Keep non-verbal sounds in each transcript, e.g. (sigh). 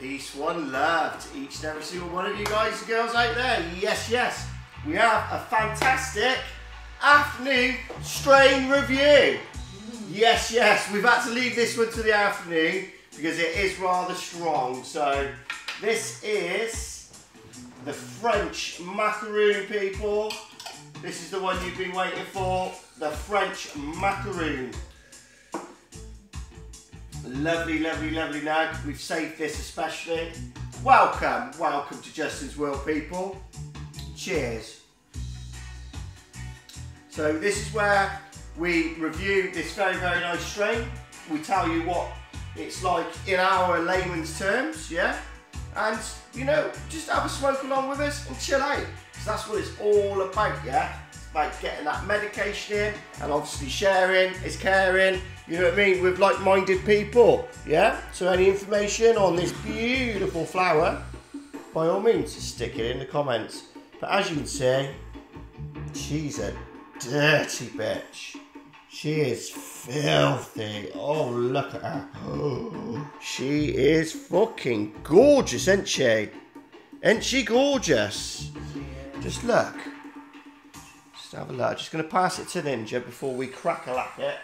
Peace, one love to each and every single one of you guys and girls out there. Yes, yes, we have a fantastic afternoon strain review. Yes, yes, we've had to leave this one to the afternoon because it is rather strong. So, this is the French macaroon, people. This is the one you've been waiting for, the French macaroon. Lovely, lovely, lovely nug. We've saved this especially. Welcome, welcome to Justin's World, people. Cheers. So this is where we review this very, very nice strain. We tell you what it's like in our layman's terms, yeah? And, you know, just have a smoke along with us and chill out. Because that's what it's all about, yeah? It's about getting that medication in and obviously sharing is caring, you know what I mean, with like-minded people, yeah? So any information on this beautiful flower, by all means, stick it in the comments. But as you can see, she's a dirty bitch. She is filthy. Oh, look at her. (gasps) She is fucking gorgeous, isn't she? Isn't she gorgeous? Just look. Just have a look. Just going to pass it to Ninja before we crack a lack it.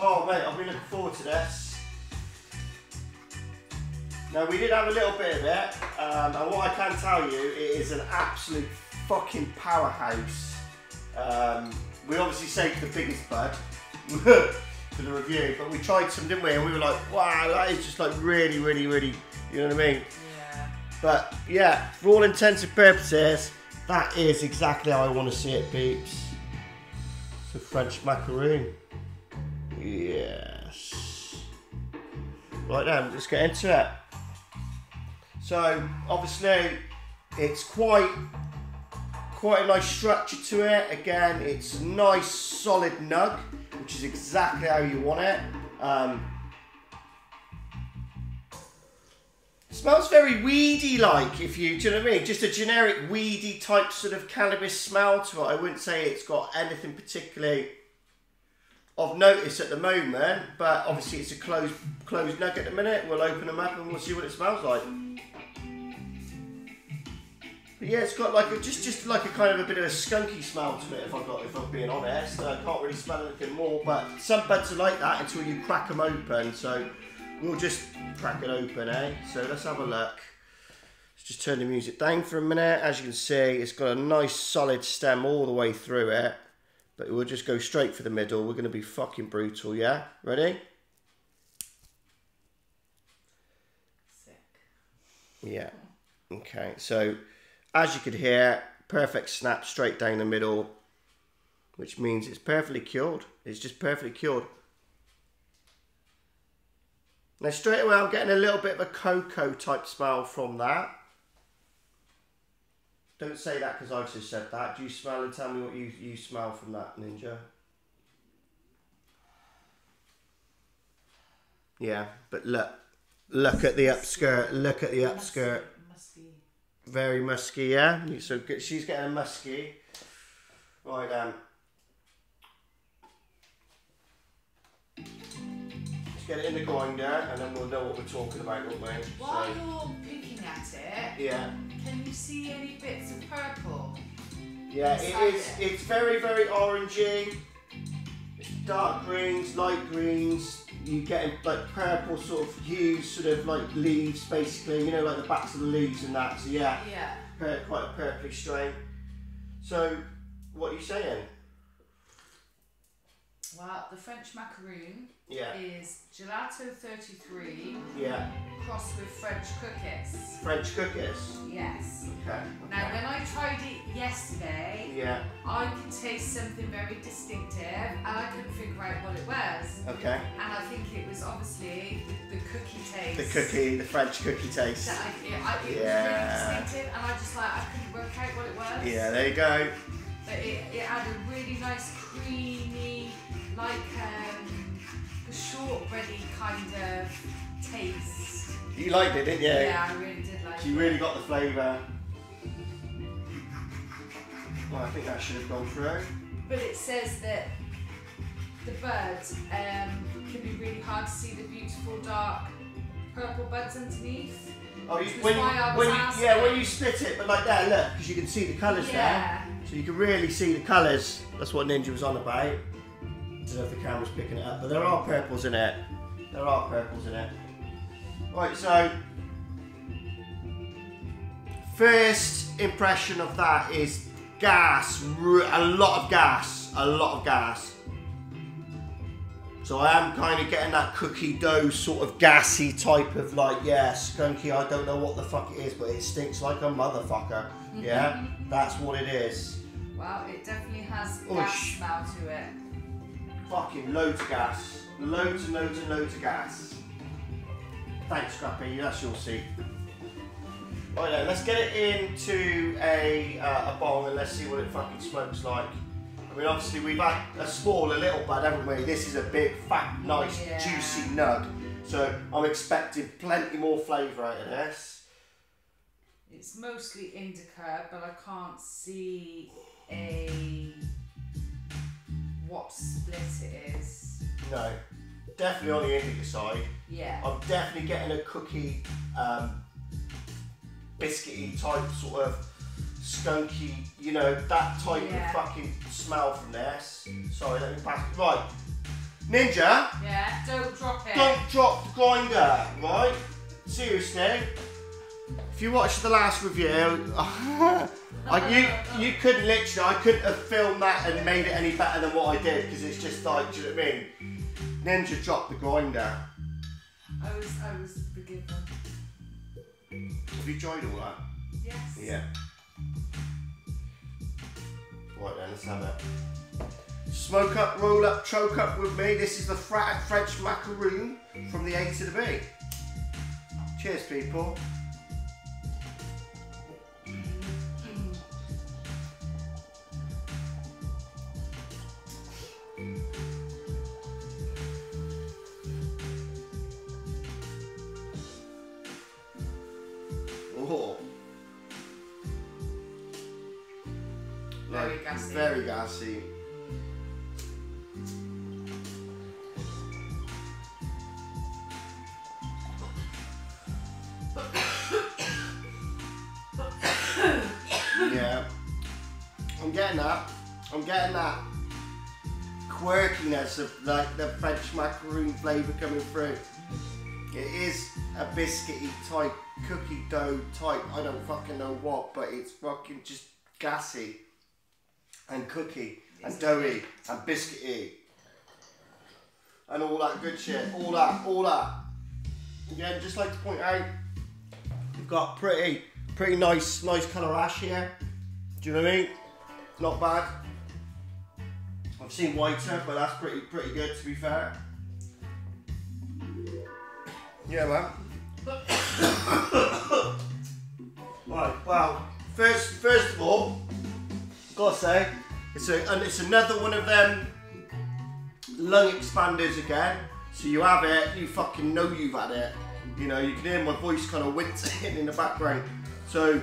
Oh, mate, I've been looking forward to this. Now, we did have a little bit of it, um, and what I can tell you, it is an absolute fucking powerhouse. Um, we obviously saved the biggest bud (laughs) for the review, but we tried some, didn't we? And we were like, wow, that is just like really, really, really, you know what I mean? Yeah. But yeah, for all intents and purposes, that is exactly how I want to see it, peeps. It's a French macaroon. Yes. Right then, let's get into it. So obviously, it's quite quite a nice structure to it. Again, it's nice solid nug, which is exactly how you want it. Um, smells very weedy like if you do you know what I mean? Just a generic weedy type sort of cannabis smell to it. I wouldn't say it's got anything particularly of notice at the moment, but obviously it's a closed closed nug at the minute. We'll open them up and we'll see what it smells like. But yeah, it's got like a, just just like a kind of a bit of a skunky smell to it. If I got if I'm being honest, I can't really smell anything more. But some buds are like that until you crack them open. So we'll just crack it open, eh? So let's have a look. Let's just turn the music down for a minute. As you can see, it's got a nice solid stem all the way through it. But we'll just go straight for the middle. We're going to be fucking brutal, yeah? Ready? Sick. Yeah. Okay, so as you could hear, perfect snap straight down the middle, which means it's perfectly cured. It's just perfectly cured. Now straight away I'm getting a little bit of a cocoa type smell from that. Don't say that because I've just said that. Do you smell and tell me what you, you smell from that, Ninja? Yeah, but look, look at the upskirt. Look at the upskirt. Musky. Very musky, yeah. So good- she's getting a musky. Right, um. Get it in the grinder, and then we'll know what we're talking about, won't we? While So, you're picking at it, yeah, can you see any bits of purple? yeah. It is. It's very, very orangey. It's dark greens, light greens. You get like purple sort of hues, sort of like leaves, basically. You know, like the backs of the leaves and that. So yeah. Yeah. quite a purpley strain. So, what are you saying? Well, the French macaroon Yeah, is gelato 33 yeah. crossed with French cookies. French cookies. Yes. Okay. Now, okay. when I tried it yesterday, Yeah. I could taste something very distinctive and I couldn't figure out what it was. Okay. And I think it was obviously the, the cookie taste. The cookie, the French cookie taste. That I, it, I, it Yeah. was really distinctive and I just like, I couldn't work out what it was. Yeah, there you go. But it, it had a really nice creamy, like um, a shortbready kind of taste. You liked it, didn't you? Yeah, I really did like You it. really got the flavour. Well, I think that should have gone through. But it says that the buds um, can be really hard to see the beautiful dark purple buds underneath. Oh, you, when you, when you, yeah, when you split it, but like that, look, because you can see the colours there. Yeah. So you can really see the colours. That's what Ninja was on about. I don't know if the camera's picking it up, but there are purples in it. There are purples in it. Right, so first impression of that is gas, a lot of gas, a lot of gas. So I am kind of getting that cookie dough sort of gassy type of like, yeah, skunky. I don't know what the fuck it is, but it stinks like a motherfucker. Yeah, (laughs) that's what it is. Well, it definitely has gas smell to it. Fucking loads of gas. Loads and loads and loads of gas. Thanks, Scrappy. That's your seat. Right then, let's get it into a, uh, a bong and let's see what it fucking smokes like. I mean, obviously we've had a small, a little bud, haven't we? This is a big, fat, nice, Yeah. juicy nug. So I'm expecting plenty more flavour out of this. It's mostly indica, but I can't see a what split it is. No, definitely on the indica side. Yeah. I'm definitely getting a cookie, um, biscuity type sort of skunky, you know, that type Yeah. of fucking smell from this. Sorry, let me pass. Right, Ninja, Yeah. Don't drop it. don't drop the grinder, right? Seriously. If you watched the last review, (laughs) like you, you couldn't literally, I couldn't have filmed that and made it any better than what I did because it's just like, do you know what I mean? Ninja dropped the grinder. I was I was forgiven. Have you enjoyed all that? Yes. Yeah. Right then, let's have it. Smoke up, roll up, choke up with me. This is the French macaroon from the A to the B. Cheers, people. Quirkiness of like the French macaroon flavour coming through. It is a biscuity type, cookie dough type, I don't fucking know what, but it's fucking just gassy and cookie and doughy and biscuity and all that good shit. All that, all that. Again, just like to point out, we've got pretty, pretty nice, nice colour ash here. Do you know what I mean? Not bad. I've seen whiter, but that's pretty, pretty good to be fair. Yeah, man. (coughs) right. Well, first, first of all, gotta say, it's a, and it's another one of them lung expanders again. So you have it, you fucking know you've had it. You know, you can hear my voice kind of wincing in the background. So,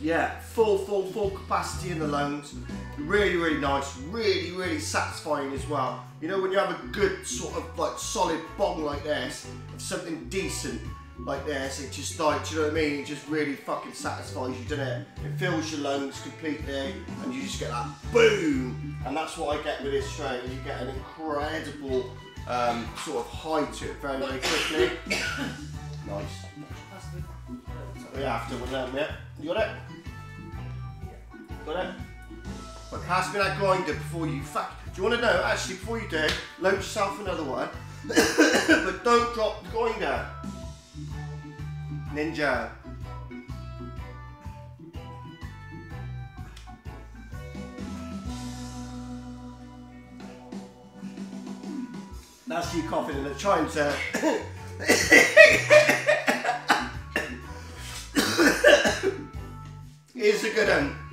yeah, full, full, full capacity in the lungs. Really, really nice. Really, really satisfying as well. You know, when you have a good sort of like solid bong like this, of something decent like this, it just like, do you know what I mean? It just really fucking satisfies you, doesn't it? It fills your lungs completely, and you just get that boom. And that's what I get with this strain. You get an incredible um, sort of high to it very, very quickly. (coughs) nice. We have to with them, yeah. You got it? Got it? But pass me that grinder before you fuck. Do you want to know? Actually, before you do, load yourself another one. (coughs) but don't drop the grinder. Ninja. That's you coughing and trying to. (coughs) (coughs) Here's a good one.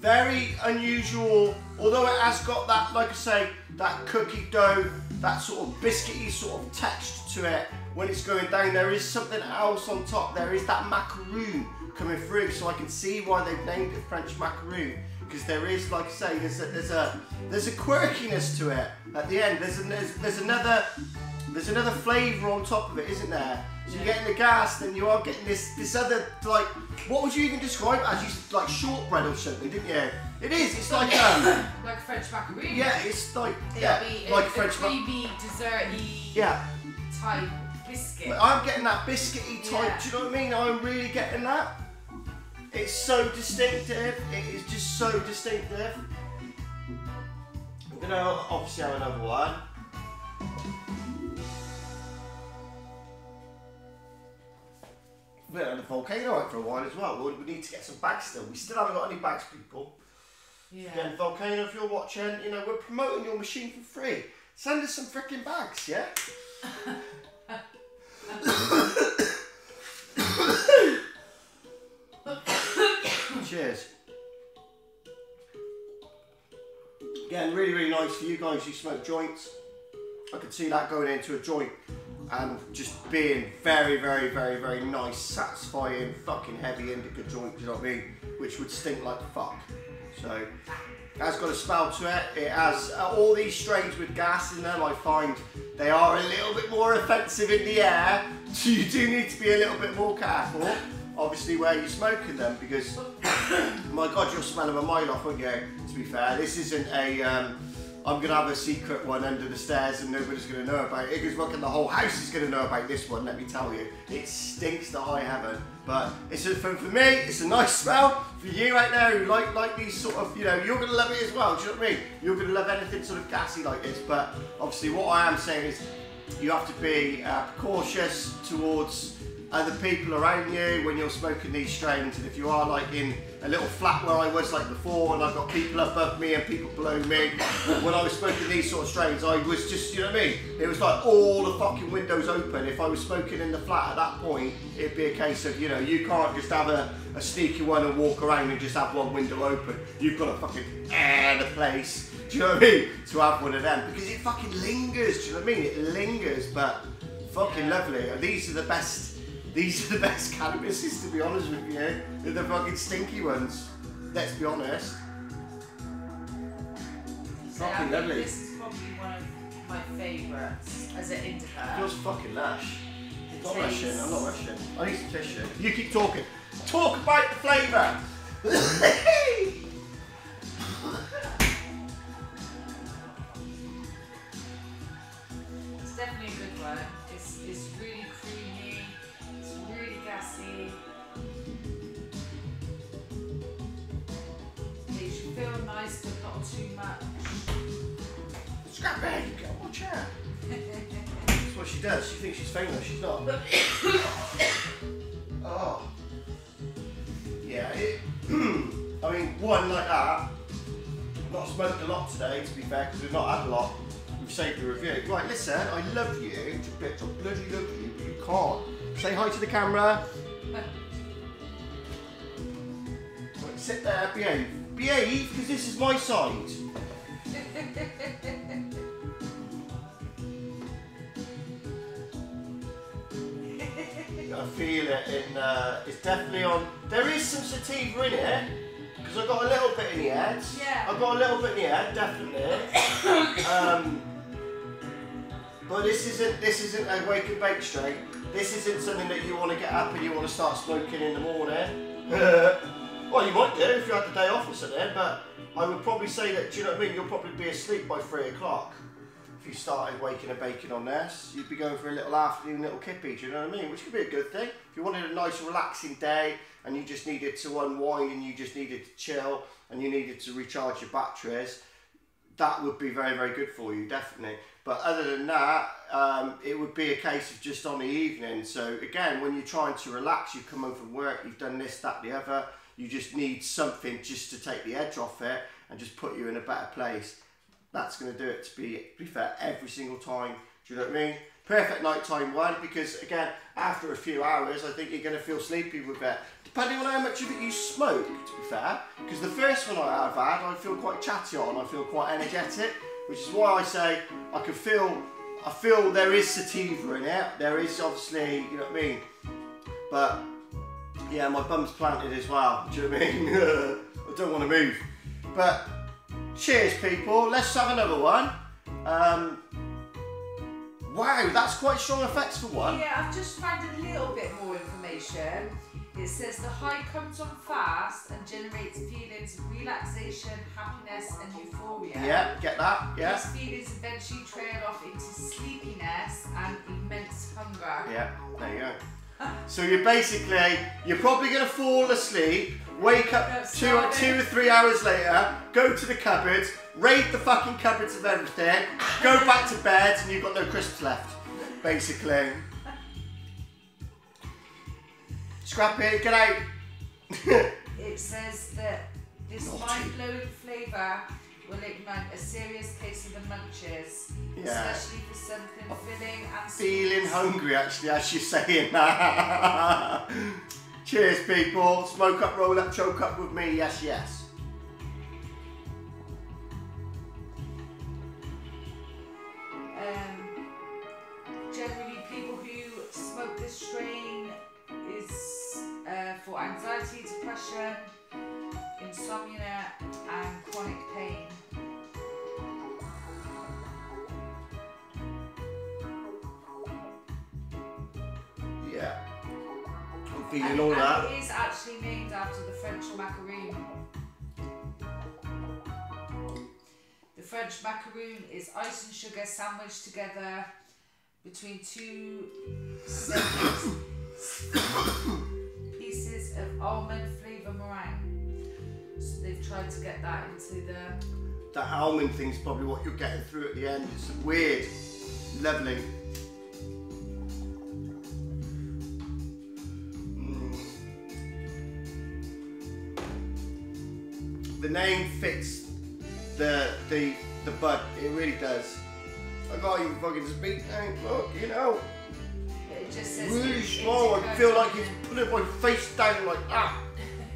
Very unusual, although it has got that, like I say, that cookie dough, that sort of biscuity sort of texture to it. When it's going down, there is something else on top. There is that macaroon coming through, so I can see why they've named it French macaroon. Because there is, like I say, there's a, there's a there's a quirkiness to it at the end. There's there's, there's another there's another flavour on top of it, isn't there? So you're getting the gas, then you are getting this this other like what would you even describe as? You like shortbread or something, didn't you? It is. It's like um, (laughs) like French macaroon. yeah, it's like It'll yeah, be like a, French. a ma- creamy, desserty yeah, type biscuit. But I'm getting that biscuity type. Yeah. Do you know what I mean? I'm really getting that. It's so distinctive. It is just so distinctive. I'm gonna obviously have another one. Been on the volcano out for a while as well. We we need to get some bags still. We still haven't got any bags, people. yeah. Again, volcano, if you're watching, you know we're promoting your machine for free. Send us some freaking bags, yeah. Cheers. Again, really, really nice for you guys who smoke joints. I could see that going into a joint and just being very, very, very, very nice, satisfying, fucking heavy indica joint, you know what I mean? Which would stink like fuck. So, has got a smell to it. It has uh, all these strains with gas in them. I find they are a little bit more offensive in the air. So (laughs) you do need to be a little bit more careful. Obviously, where you're smoking them because, (coughs) my God, you'll smell them a mile off, won't you? To be fair, this isn't a. Um, I'm gonna have a secret one under the stairs and nobody's gonna know about it. Because fucking the whole house is gonna know about this one. Let me tell you, it stinks to high heaven. But it's a, for, for me, it's a nice smell. For you out there who like like these sort of, you know, you're gonna love it as well. Do you know what I mean? You're gonna love anything sort of gassy like this. But obviously, what I am saying is, you have to be uh, cautious towards other people around you when you're smoking these strains. And if you are like in a little flat where I was like before, and I've got people above me and people below me, when I was smoking these sort of strains, I was just, you know what I mean? It was like all the fucking windows open. If I was smoking in the flat at that point, it'd be a case of, you know, you can't just have a, a sneaky one and walk around and just have one window open. You've got to fucking air the place. Do you know what I mean? To have one of them because it fucking lingers. Do you know what I mean? It lingers, but fucking lovely. These are the best. These are the best cannabises, to be honest with you. They're the fucking stinky ones. Let's be honest. So fucking lovely. This is probably one of my favourites as an indica. feels fucking lush. I'm not rushing. I'm not rushing. I need some tissue. You keep talking. Talk about the flavour. (laughs) to the camera. Right, sit there. Behave. Behave, because this is my side. (laughs) I feel it in, uh, it's definitely on, there is some sativa in it, because I got a little bit in the head. Yeah. I got a little bit in the head, definitely. (coughs) um, but this isn't, this isn't a wake and bake straight. This isn't something that you want to get up and you want to start smoking in the morning. (laughs) well, you might do if you had the day off or something, but I would probably say that, do you know what I mean? You'll probably be asleep by three o'clock if you started waking and baking on this, you'd be going for a little afternoon little kippy, do you know what I mean? Which could be a good thing. If you wanted a nice relaxing day and you just needed to unwind and you just needed to chill and you needed to recharge your batteries, that would be very, very good for you, definitely. But other than that, um, it would be a case of just on the evening. So again, when you're trying to relax, you've come home from work, you've done this, that, the other, you just need something just to take the edge off it and just put you in a better place that's going to do it to be, to be fair every single time. Do you know what I mean? Perfect nighttime one because again, after a few hours, I think you're going to feel sleepy with it. Depending on how much of it you smoke, to be fair. Because the first one I have had, I feel quite chatty on. I feel quite energetic, which is why I say I can feel. I feel there is sativa in it. There is obviously, you know what I mean. But yeah, my bum's planted as well. Do you know what I mean? (laughs) I don't want to move. But cheers, people. Let's have another one. Um, Wow, that's quite strong effects for one. Yeah, I've just found a little bit more information. It says the high comes on fast and generates feelings of relaxation, happiness, and euphoria. Yeah, get that? Yeah. These feelings eventually trail off into sleepiness and immense hunger. Yeah, there you go. So you're basically, you're probably going to fall asleep, wake up two, starving. two or three hours later, go to the cupboards, raid the fucking cupboards of everything, go back to bed, and you've got no crisps left, basically. Scrap it, get out. (laughs) It says that this mind-blowing flavour will ignite a serious case of the munchies, Yeah. especially for something filling and Feeling hungry, actually, as you're saying that. (laughs) Cheers, people. Smoke up, roll up, choke up with me. Yes, yes. For anxiety, depression, insomnia, and chronic pain. Yeah. I'm feeling And, all and that. it is actually named after the French macaroon. The French macaroon is ice and sugar sandwiched together between two (coughs) of almond flavour meringue. So they've tried to get that into the. That almond thing's probably what you're getting through at the end. It's weird. Lovely. Mm. The name fits the the the bud. It really does. I can't even fucking speak now. Look, you know. Really strong. I feel like he's putting my face down like that.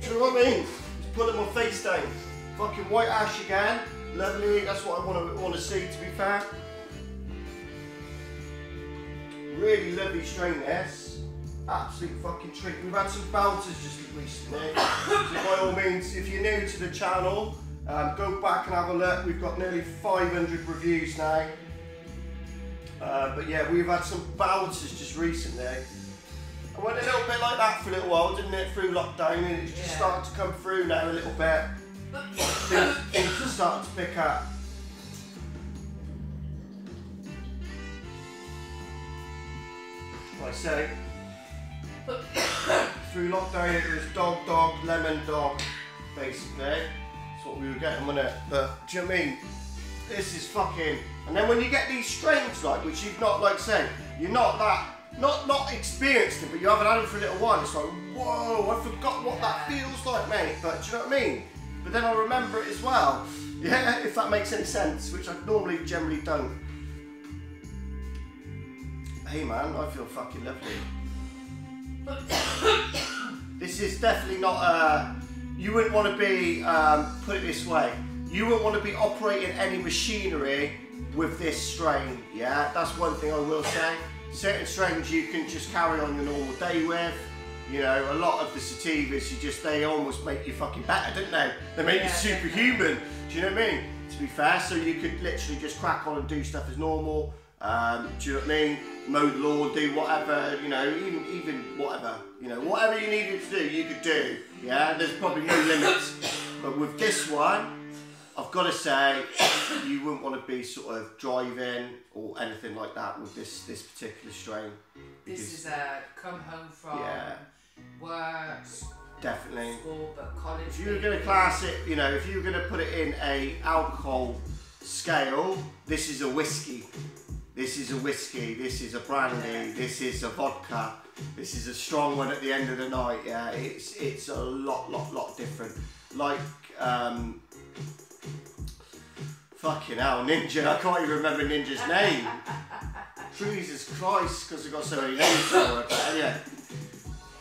Do you know what I mean? He's putting my face down. Fucking white ash again. Lovely. That's what I want to want to see. To be fair. Really lovely strain this. Absolute fucking treat. We've had some bouncers just recently. (coughs) so by all means, if you're new to the channel, um, go back and have a look. We've got nearly 500 reviews now. Uh, but yeah, we've had some bouncers just recently. I went a little bit like that for a little while, didn't it, through lockdown, and it's just Yeah. starting to come through now a little bit. Things, (coughs) things are starting to pick up. I say, (coughs) through lockdown it was dog, dog, lemon, dog, basically. That's what we were getting, wasn't it? But do you know what I mean? This is fucking. And then when you get these strains, like, which you've not, like, say, you're not that, not not experienced it, but you haven't had it for a little while. It's like, whoa, I forgot what that feels like, mate. But do you know what I mean? But then I remember it as well. (laughs) Yeah, if that makes any sense, which I normally generally don't. Hey man, I feel fucking lovely. (coughs) this is definitely not a. You wouldn't want to be. Um, put it this way. You wouldn't want to be operating any machinery with this strain. Yeah, that's one thing I will say. Certain strains you can just carry on your normal day with. You know, a lot of the sativas, you just they almost make you fucking better, don't they? They make Yeah, you superhuman. Do you know what I mean? To be fair, so you could literally just crack on and do stuff as normal. Um, do you know what I mean? Mow the lawn, do whatever, you know, even even whatever, you know, whatever you needed to do, you could do. Yeah, there's probably no limits. But with this one, I've got to say, you wouldn't want to be sort of driving or anything like that with this this particular strain. This is a come home from Yeah. work, definitely. school, but college. If you were going to class it, you know, if you were going to put it in a alcohol scale, this is a whiskey. This is a whiskey. This is a brandy. This is a vodka. This is a strong one at the end of the night. Yeah, it's it's a lot, lot, lot different. Like, um, fucking hell, Ninja. I can't even remember Ninja's name. (laughs) Jesus Christ, because I've got so many names for it. But anyway,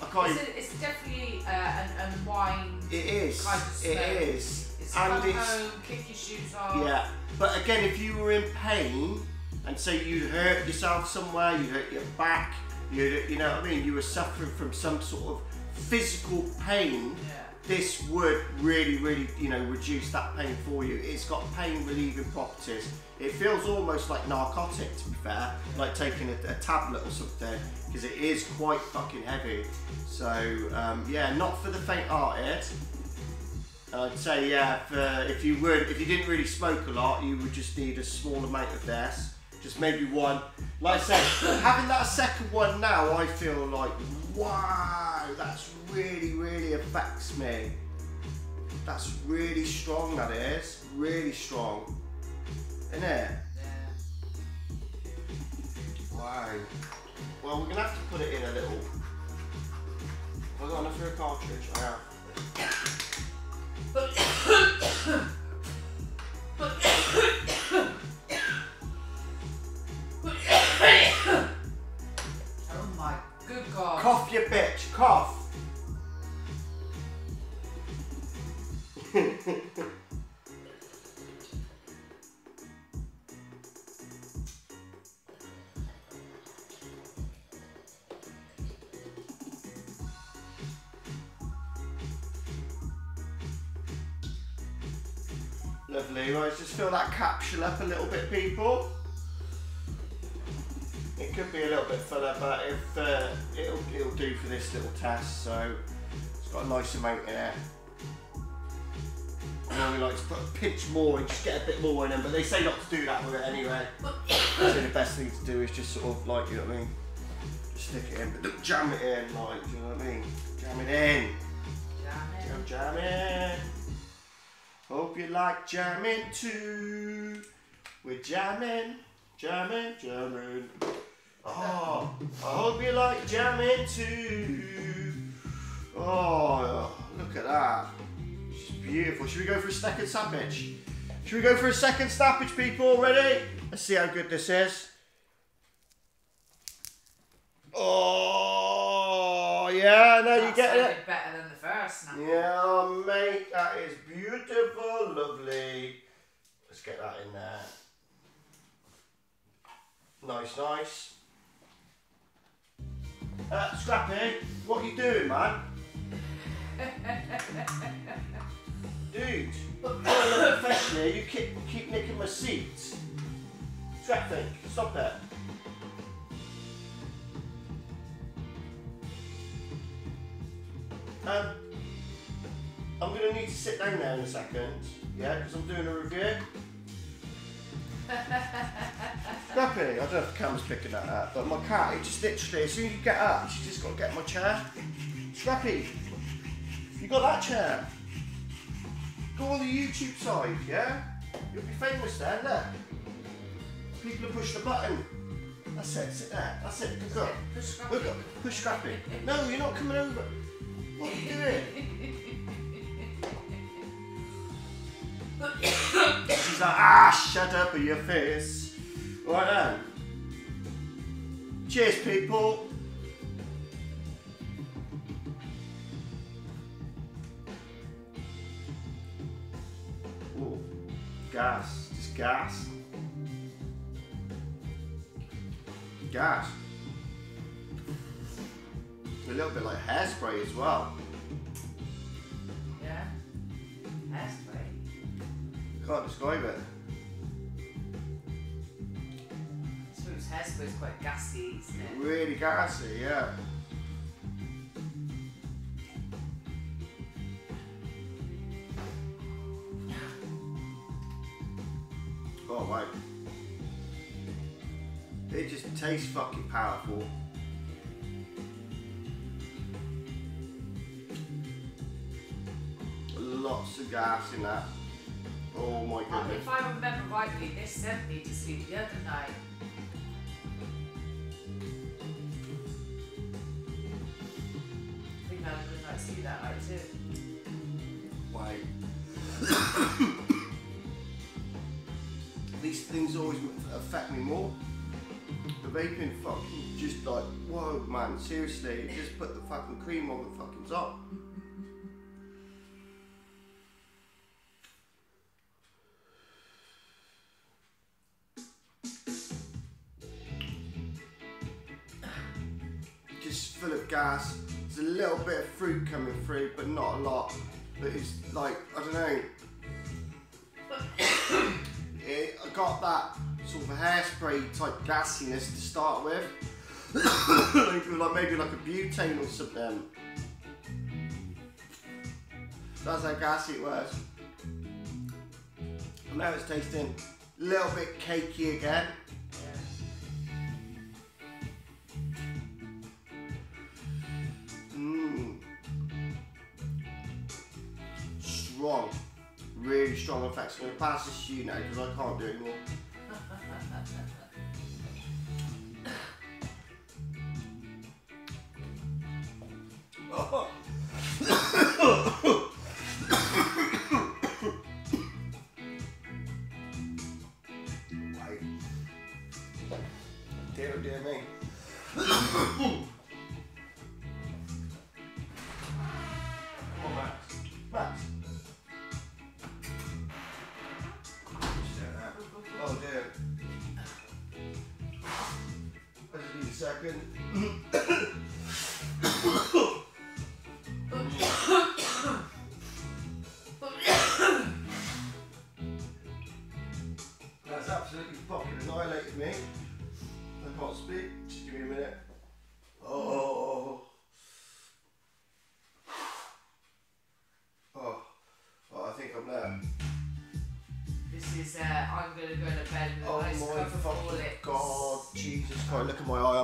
I can't It's, even. a, it's definitely uh, an unwind. It is. kind of It is. It's and come it's. home, kick your shoes off. Yeah, but again, if you were in pain and say you hurt yourself somewhere, you hurt your back, you you know what I mean, you were suffering from some sort of physical pain, Yeah. This would really, really, you know, reduce that pain for you. It's got pain relieving properties. It feels almost like narcotic, to be fair, like taking a, a tablet or something, because it is quite fucking heavy. So um, yeah, not for the faint-hearted. I'd say yeah, for, if you would, if you didn't really smoke a lot, you would just need a small amount of this. Just maybe one. Like I said, (laughs) having that second one now, I feel like wow, that's really, really affects me. That's really strong. That is really strong, isn't it? Yeah. Wow. Well, we're gonna have to put it in a little. Have I got enough for a cartridge? I have. Oh God. Cough, you bitch, cough. (laughs) Lovely. Right, just fill that capsule up a little bit, people. It could be a little bit fuller, but if uh, it'll it'll do for this little test. So it's got a nice amount in it. I normally like to put a pinch more and just get a bit more in them, but they say not to do that with it anyway. so the best thing to do is just sort of like you know what I mean, just stick it in, but don't jam it in, like you know what I mean? Jam it in. Damn Jam, jamming. Hope you like jamming too. We're jamming, jamming, jamming. Oh, I hope you like jamming too. Oh, look at that. She's beautiful. Should we go for a second sandwich? Should we go for a second sandwich, people? Ready? Let's see how good this is. Oh, yeah, no, you get it. better than the first now. Yeah, mate, that is beautiful, lovely. Let's get that in there. Nice, nice. Uh, Scrappy, what are you doing, man? Dude, you're a professional. You keep, keep nicking my seats. Scrappy, stop it. Um, I'm going to need to sit down there in a second, yeah, because I'm doing a review. Scrappy, I don't know if the camera's picking that up, but my cat, it just literally, as soon as you get up, she's just got to get my chair. Scrappy, you got that chair? Go on the YouTube side, yeah? You'll be famous then, look. People will push the button. That's it, sit there. That's it, good girl. Push Look Scrappy. up, push Scrappy. No, you're not coming over. What are you doing? (coughs) (coughs) Ah, shut up with your face. Right then. Cheers, people. Ooh, gas, just gas. Gas. A little bit like hairspray as well. Yeah. Hairspray. Can't describe it. Smooth's hairspray is quite gassy, isn't it? Really gassy, yeah. Oh, wow. It just tastes fucking powerful. Lots of gas in that. Oh my Uh, goodness. If I remember rightly, this sent me to sleep the other night. I think I a good night's that night too. Why? (coughs) These things always affect me more. The vaping fucking just like, whoa man, seriously, just put the fucking cream on the fucking top. Got that sort of hairspray type gassiness to start with. (coughs) like maybe like a butane or something. That's how gassy it was. And now it's tasting a little bit cakey again. Going to pass this to you now because I can't do it anymore. (laughs) Oh dear. I just need a second. (clears throat)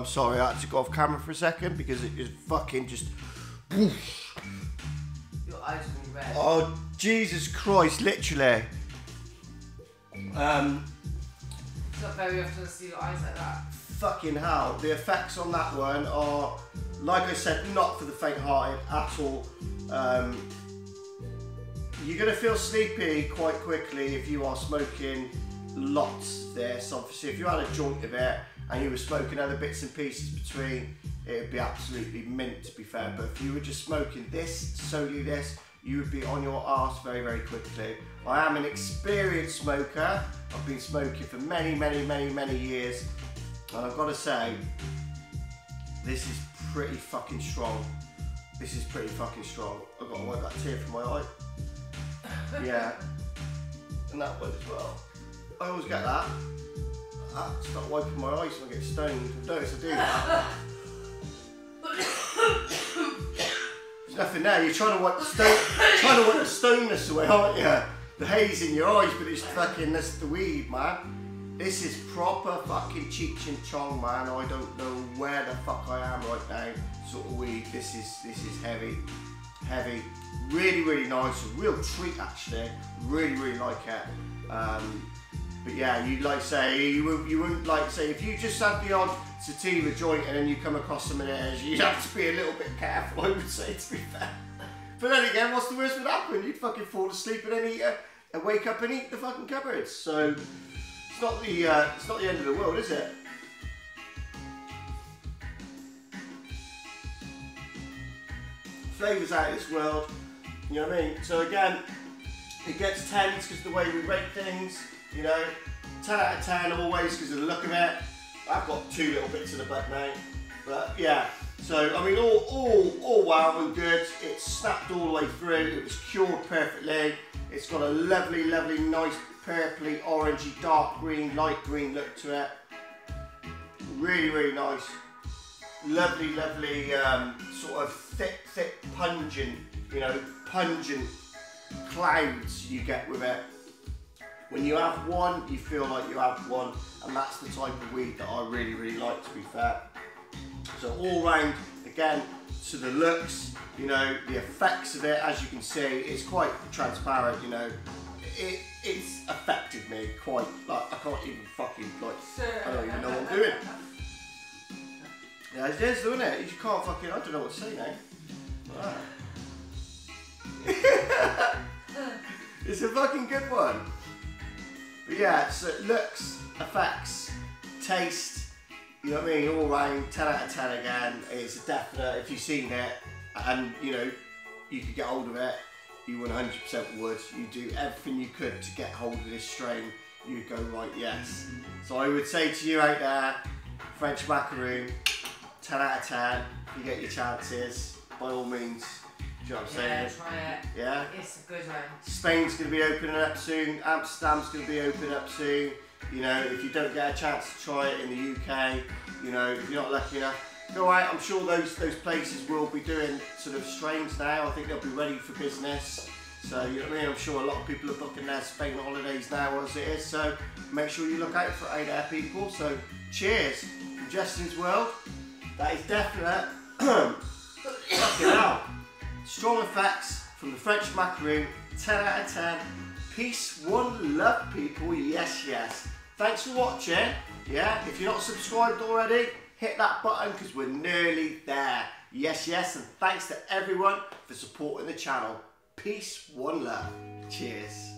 sorry, I had to go off camera for a second because it just fucking just. Your eyes red. Oh, Jesus Christ, literally. Um, It's not very often I see your eyes like that. fucking hell, the effects on that one are, like I said, not for the faint-hearted at all. Um, you're gonna feel sleepy quite quickly if you are smoking lots of this. Obviously, if you had a joint of it and you were smoking other bits and pieces between, it'd be absolutely mint to be fair. But if you were just smoking this, solely this, you would be on your arse very, very quickly. I am an experienced smoker. I've been smoking for many, many, many, many years. And I've got to say, this is pretty fucking strong. This is pretty fucking strong. I've got to wipe that tear from my eye. (laughs) Yeah. And that one as well. I always get that. I start wiping my eyes when I get stoned. I've noticed I do that. There's nothing there. You're trying to wipe the stone, trying to wipe the stoneness away, aren't you? The haze in your eyes, but it's fucking that's the weed, man. This is proper fucking Cheech and Chong, man. I don't know where the fuck I am right now. Sort of weed. This is this is heavy, heavy. Really, really nice. A real treat, actually. Really, really like it. Um, but yeah, you'd like say you wouldn't, you wouldn't like say if you just had the odd sativa joint and then you come across some of you'd have to be a little bit careful. I would say to be fair. But then again, what's the worst would happen? You'd fucking fall asleep and then eat a, and wake up and eat the fucking cupboards. So it's not the uh, it's not the end of the world, is it? Flavours out of this world. You know what I mean? So again, it gets tens because the way we rate things. You know, 10 out of 10 always because of the look of it. I've got two little bits in the back now. But yeah, so I mean, all, all, all wow and good. It snapped all the way through. It was cured perfectly. It's got a lovely, lovely, nice purpley, orangey, dark green, light green look to it. Really, really nice. Lovely, lovely, um, sort of thick, thick, pungent, you know, pungent clouds you get with it. When you have one, you feel like you have one, and that's the type of weed that I really, really like to be fair. So all round, again, to the looks, you know, the effects of it, as you can see, it's quite transparent, you know. It, it's affected me quite, like, I can't even fucking, like, I don't even know what I'm (laughs) doing. Yeah, it is, doesn't it? You can't fucking, I don't know what to say now. Right. (laughs) it's a fucking good one. But yeah, so it looks, effects, taste, you know what I mean, all round, 10 out of 10 again. It's a definite, if you've seen it and, you know, you could get hold of it, you 100% would. You do everything you could to get hold of this strain, you'd go, right, yes. So I would say to you out there, French macaroon, 10 out of 10, you get your chances. by all means. Do you know what I'm Yeah, saying? try it. Yeah. It's a good one. Spain's going to be opening up soon. Amsterdam's going to be opening up soon. You know, if you don't get a chance to try it in the UK, you know, if you're not lucky enough, go out. I'm sure those those places will be doing sort of strains now. I think they'll be ready for business. So you know what I mean. I'm sure a lot of people are booking their Spain holidays now as it is. So make sure you look out for out there, people. So cheers from Justin's World. That is definite. (coughs) Fucking hell. Strong effects from the French macaroon. 10 out of 10. Peace, one love, people. Yes, yes. Thanks for watching. Yeah, if you're not subscribed already, hit that button because we're nearly there. Yes, yes, and thanks to everyone for supporting the channel. Peace, one love. Cheers.